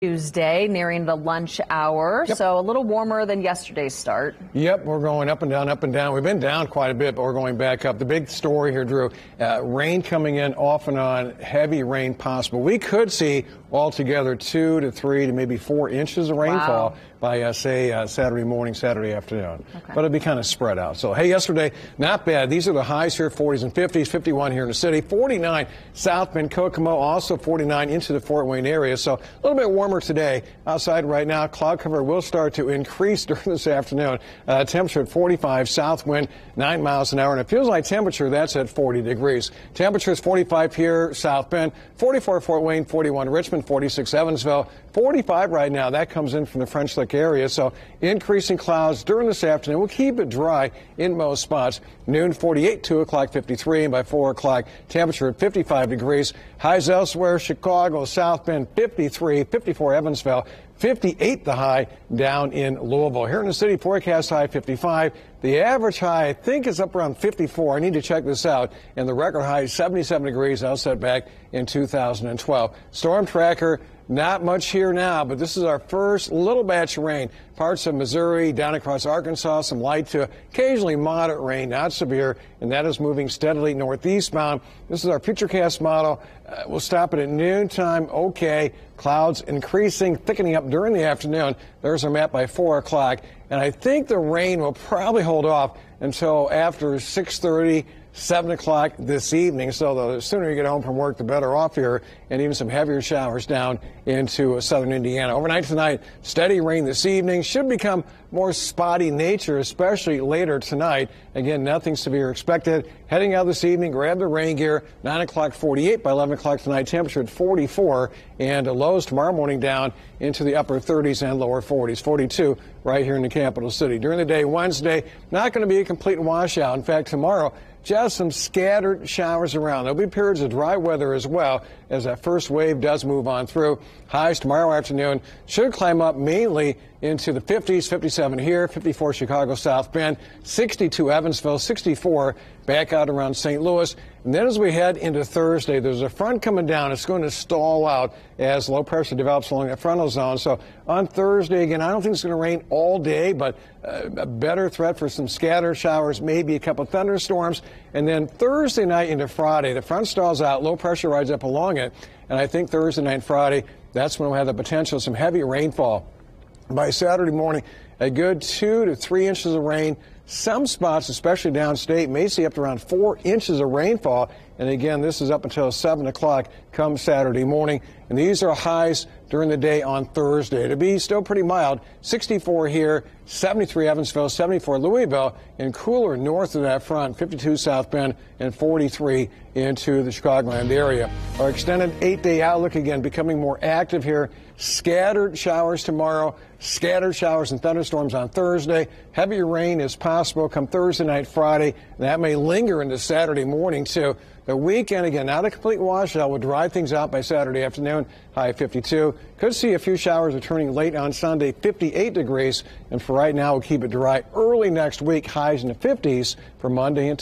Tuesday, nearing the lunch hour, yep. so a little warmer than yesterday's start. Yep, we're going up and down, up and down. We've been down quite a bit, but we're going back up. The big story here, Drew, uh, rain coming in off and on, heavy rain possible. We could see altogether two to three to maybe four inches of rainfall wow. by, uh, say, uh, Saturday morning, Saturday afternoon. Okay. But it'll be kind of spread out. So, hey, yesterday, not bad. These are the highs here 40s and 50s, 51 here in the city, 49 South Bend, Kokomo, also 49 into the Fort Wayne area. So, a little bit warmer today. Outside right now, cloud cover will start to increase during this afternoon. Uh, temperature at 45, south wind 9 miles an hour, and it feels like temperature that's at 40 degrees. Temperature is 45 here, South Bend, 44 Fort Wayne, 41 Richmond. 46 Evansville, 45 right now. That comes in from the French Lick area. So increasing clouds during this afternoon. We'll keep it dry in most spots. Noon 48, 2 o'clock 53, and by 4 o'clock temperature at 55 degrees. Highs elsewhere, Chicago, South Bend 53, 54 Evansville, 58 the high down in Louisville. Here in the city, forecast high 55. The average high, I think, is up around 54. I need to check this out. And the record high is 77 degrees. I set back in 2012. Storm tracker not much here now, but this is our first little batch of rain. Parts of Missouri, down across Arkansas, some light to occasionally moderate rain, not severe, and that is moving steadily northeastbound. This is our Futurecast model. Uh, we'll stop it at noontime. Okay. Clouds increasing, thickening up during the afternoon. There's our map by 4 o'clock. And I think the rain will probably hold off until after 630 7 o'clock this evening. So the sooner you get home from work, the better off here, and even some heavier showers down into uh, southern Indiana. Overnight tonight, steady rain this evening should become more spotty nature, especially later tonight. Again, nothing severe expected. Heading out this evening, grab the rain gear. 9 o'clock 48 by 11 o'clock tonight, temperature at 44, and lows tomorrow morning down into the upper 30s and lower 40s. 42 right here in the capital city. During the day, Wednesday, not going to be a complete washout. In fact, tomorrow, just some scattered showers around. There'll be periods of dry weather as well as that first wave does move on through. Highs tomorrow afternoon should climb up mainly into the 50s, 57 here, 54 Chicago South Bend, 62 Evansville, 64 back out around St. Louis. And then as we head into Thursday, there's a front coming down. It's going to stall out as low pressure develops along that frontal zone. So on Thursday, again, I don't think it's going to rain all day, but uh, a better threat for some scattered showers, maybe a couple thunderstorms. And then Thursday night into Friday, the front stalls out, low pressure rides up along it. And I think Thursday night, and Friday, that's when we'll have the potential of some heavy rainfall. By Saturday morning, a good two to three inches of rain. Some spots, especially downstate, may see up to around four inches of rainfall. And again, this is up until 7 o'clock come Saturday morning. And these are highs during the day on Thursday. To be still pretty mild, 64 here, 73 Evansville, 74 Louisville, and cooler north of that front, 52 South Bend, and 43 into the Chicagoland area. Our extended eight day outlook again becoming more active here. Scattered showers tomorrow, scattered showers and thunderstorms on Thursday. Heavier rain is possible come Thursday night, Friday. That may linger into Saturday morning, too. The weekend, again, not a complete washout. Will dry things out by Saturday afternoon, high 52. Could see a few showers returning late on Sunday, 58 degrees. And for right now, we'll keep it dry early next week, highs in the 50s for Monday and